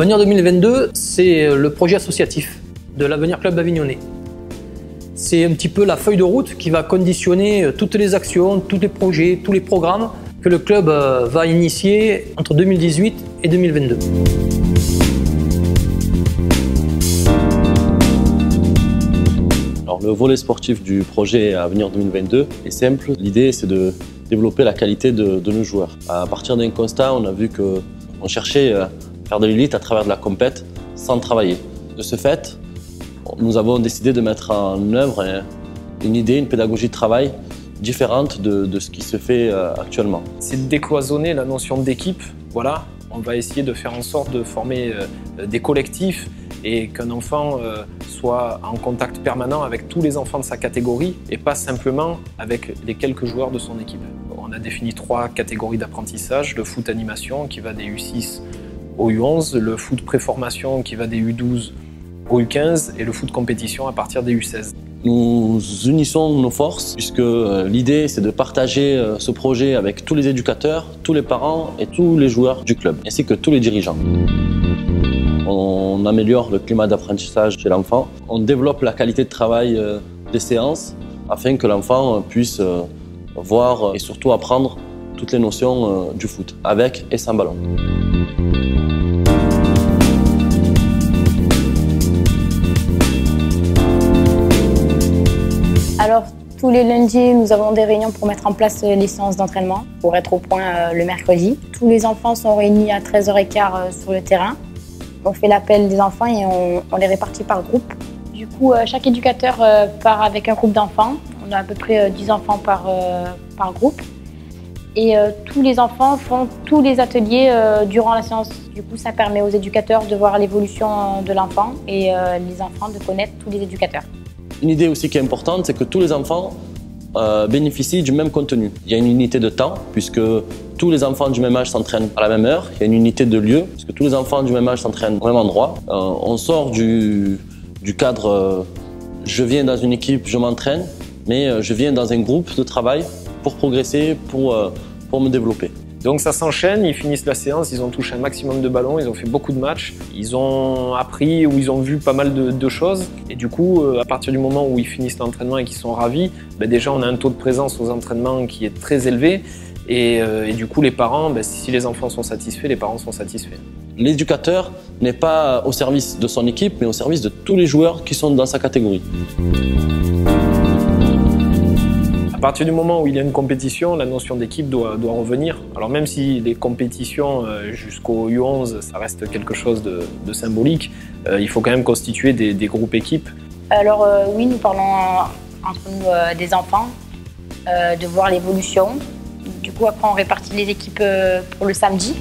Avenir 2022, c'est le projet associatif de l'Avenir Club Avignonnais. C'est un petit peu la feuille de route qui va conditionner toutes les actions, tous les projets, tous les programmes que le club euh, va initier entre 2018 et 2022. Alors, le volet sportif du projet Avenir 2022 est simple. L'idée, c'est de développer la qualité de, nos joueurs. À partir d'un constat, on a vu qu'on cherchait faire de l'élite à travers de la compète sans travailler. De ce fait, nous avons décidé de mettre en œuvre une idée, une pédagogie de travail différente de, ce qui se fait euh, actuellement. C'est de décloisonner la notion d'équipe. Voilà, on va essayer de faire en sorte de former euh, des collectifs et qu'un enfant euh, soit en contact permanent avec tous les enfants de sa catégorie et pas simplement avec les quelques joueurs de son équipe. On a défini trois catégories d'apprentissage, le foot animation qui va des U6 au U11, le foot préformation qui va des U12 au U15 et le foot compétition à partir des U16. Nous unissons nos forces puisque euh, l'idée c'est de partager euh, ce projet avec tous les éducateurs, tous les parents et tous les joueurs du club, ainsi que tous les dirigeants. On améliore le climat d'apprentissage chez l'enfant, on développe la qualité de travail euh, des séances afin que l'enfant puisse voir et surtout apprendre toutes les notions du foot, avec et sans ballon. Tous les lundis, nous avons des réunions pour mettre en place euh, les séances d'entraînement, pour être au point euh, le mercredi. Tous les enfants sont réunis à 13h15 euh, sur le terrain. On fait l'appel des enfants et on, les répartit par groupe. Du coup, chaque éducateur part avec un groupe d'enfants. On a à peu près 10 enfants par, par groupe. Et tous les enfants font tous les ateliers durant la séance. Du coup, ça permet aux éducateurs de voir l'évolution de l'enfant et les enfants de connaître tous les éducateurs. Une idée aussi qui est importante, c'est que tous les enfants euh, bénéficient du même contenu. Il y a une unité de temps, puisque tous les enfants du même âge s'entraînent à la même heure. Il y a une unité de lieu, puisque tous les enfants du même âge s'entraînent au même endroit. Euh, on sort du, cadre euh, je viens dans une équipe, je m'entraîne, mais je viens dans un groupe de travail pour progresser, pour me développer. Donc ça s'enchaîne, ils finissent la séance, ils ont touché un maximum de ballons, ils ont fait beaucoup de matchs, ils ont appris ou ils ont vu pas mal de, choses. Et du coup, euh, à partir du moment où ils finissent l'entraînement et qu'ils sont ravis, ben déjà on a un taux de présence aux entraînements qui est très élevé. Et, euh, du coup, les parents, ben, si les enfants sont satisfaits, les parents sont satisfaits. L'éducateur n'est pas au service de son équipe, mais au service de tous les joueurs qui sont dans sa catégorie. À partir du moment où il y a une compétition, la notion d'équipe doit, doit, revenir. Alors même si les compétitions euh, jusqu'au U11, ça reste quelque chose de, symbolique, euh, il faut quand même constituer des, groupes équipes. Alors euh, oui, nous parlons entre nous des enfants, de voir l'évolution. Du coup, après, on répartit les équipes pour le samedi.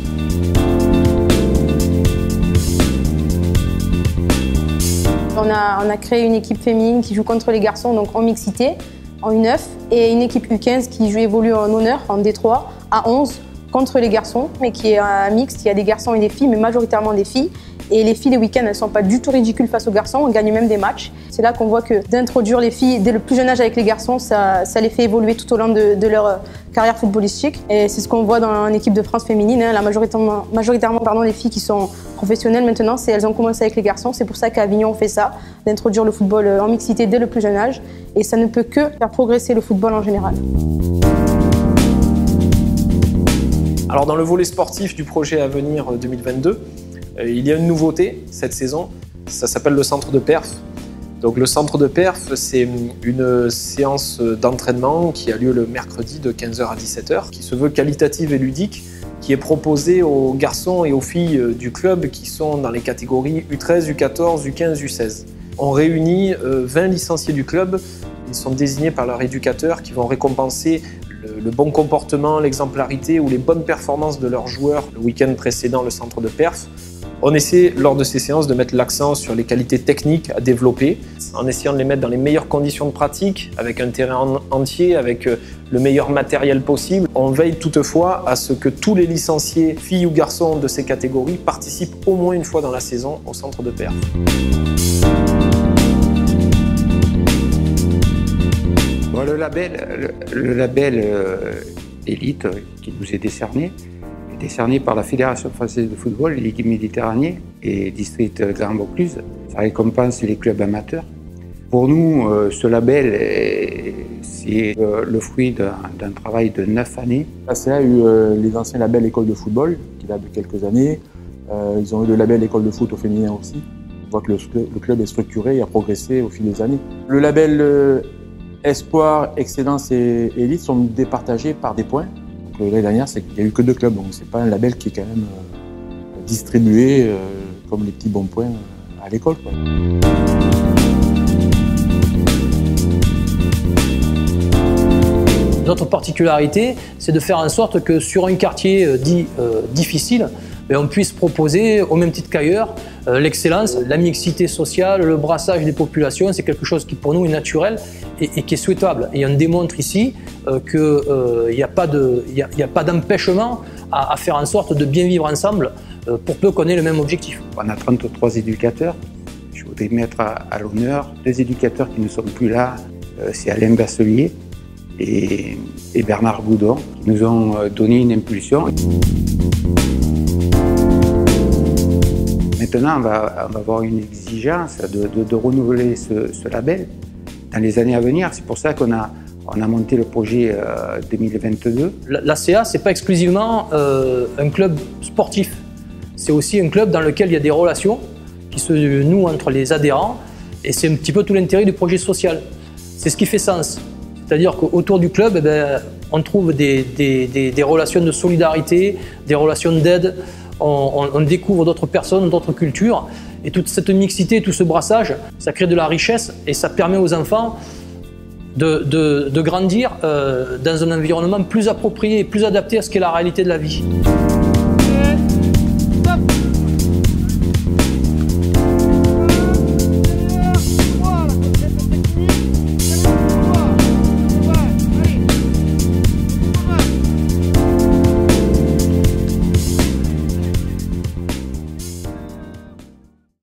On a, on a créé une équipe féminine qui joue contre les garçons, donc en mixité en U9 et une équipe U15 qui joue évolue en honneur en D3 à 11 contre les garçons, mais qui est un mixte. Il y a des garçons et des filles, mais majoritairement des filles. Et les filles, les week-ends, elles ne sont pas du tout ridicules face aux garçons. On gagne même des matchs. C'est là qu'on voit que d'introduire les filles dès le plus jeune âge avec les garçons, ça, ça les fait évoluer tout au long de, leur euh, carrière footballistique. Et c'est ce qu'on voit dans l'équipe de France féminine. Hein. La majoritairement, majoritairement les filles qui sont professionnelles maintenant, c'est elles ont commencé avec les garçons. C'est pour ça qu'à Avignon, on fait ça, d'introduire le football euh, en mixité dès le plus jeune âge. Et ça ne peut que faire progresser le football en général. Alors dans le volet sportif du projet à venir 2022, euh, il y a une nouveauté cette saison, ça s'appelle le centre de perf. Donc le centre de perf, c'est une séance d'entraînement qui a lieu le mercredi de 15h à 17h, qui se veut qualitative et ludique, qui est proposée aux garçons et aux filles du club qui sont dans les catégories U13, U14, U15, U16. On réunit 20 euh, licenciés du club, ils sont désignés par leur éducateur qui vont récompenser le, bon comportement, l'exemplarité ou les bonnes performances de leurs joueurs le week-end précédent le centre de perf on essaie lors de ces séances de mettre l'accent sur les qualités techniques à développer, en essayant de les mettre dans les meilleures conditions de pratique, avec un terrain entier, avec euh, le meilleur matériel possible. On veille toutefois à ce que tous les licenciés, filles ou garçons de ces catégories, participent au moins une fois dans la saison au centre de perf. le label, le, euh, Elite euh, qui nous est décerné, décerné par la Fédération française de football, Ligue Méditerranée et District Grand Vaucluse. Ça récompense les clubs amateurs. Pour nous, euh, ce label, c'est euh, le fruit d'un travail de neuf années. La CA a eu euh, les anciens labels école de football, qui date de quelques années. Ils ont eu le label école de foot au féminin aussi. On voit que le club est structuré et a progressé au fil des années. Le label Espoir, Excellence et Élite sont départagés par des points. L'année dernière, il n'y a eu que deux clubs, donc ce n'est pas un label qui est quand même distribué comme les petits bons points à l'école. Notre particularité, c'est de faire en sorte que sur un quartier euh, dit euh, difficile, ben, on puisse proposer, au même titre qu'ailleurs, euh, l'excellence, la mixité sociale, le brassage des populations. C'est quelque chose qui pour nous est naturel et, qui est souhaitable. Et on démontre ici qu'il n'y a pas d'empêchement à, faire en sorte de bien vivre ensemble pour peu qu'on ait le même objectif. On a 33 éducateurs. Je voudrais mettre à, l'honneur deux éducateurs qui ne sont plus là. c'est Alain Basselier, et, Bernard Goudon qui nous ont euh, donné une impulsion. Maintenant, on va, avoir une exigence de, renouveler ce, label dans les années à venir. C'est pour ça qu'on a, on a monté le projet 2022. Euh, la, CA, ce n'est pas exclusivement euh, un club sportif. C'est aussi un club dans lequel il y a des relations qui se nouent entre les adhérents. Et c'est un petit peu tout l'intérêt du projet social. C'est ce qui fait sens. C'est-à-dire qu'autour du club, eh ben, on trouve des, relations de solidarité, des relations d'aide, on, découvre d'autres personnes, d'autres cultures. Et toute cette mixité, tout ce brassage, ça crée de la richesse et ça permet aux enfants de, grandir euh, dans un environnement plus approprié et plus adapté à ce qu'est la réalité de la vie.